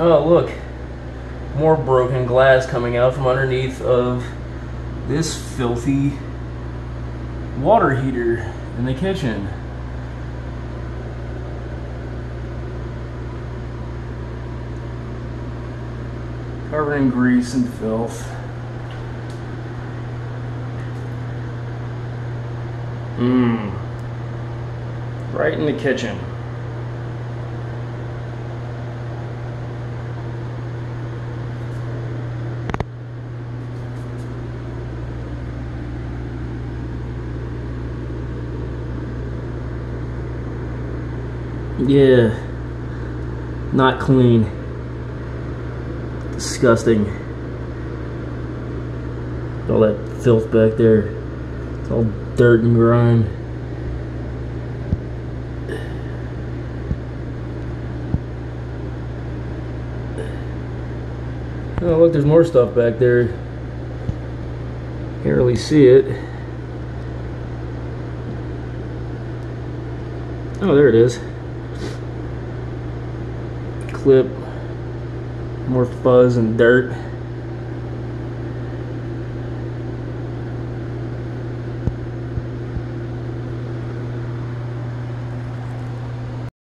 Oh, look. More broken glass coming out from underneath of this filthy water heater in the kitchen. Covered in grease and filth. Mmm. Right in the kitchen. Yeah. Not clean. Disgusting. All that filth back there. It's all dirt and grime. Oh look, there's more stuff back there. Can't really see it. Oh, there it is clip, more fuzz and dirt.